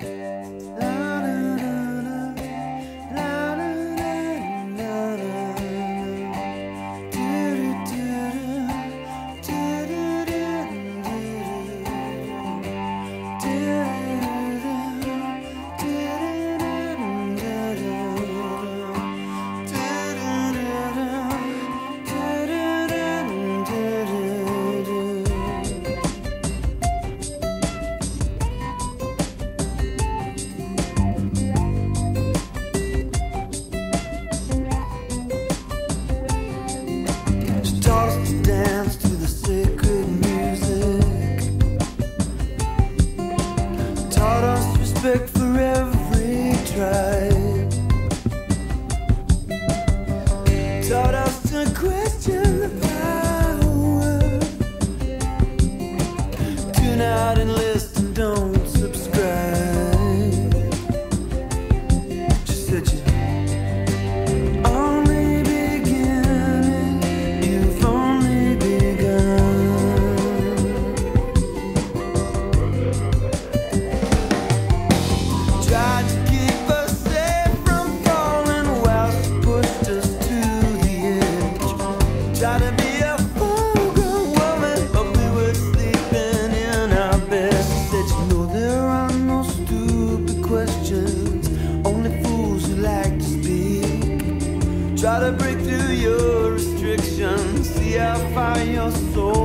She and listen, speak." Try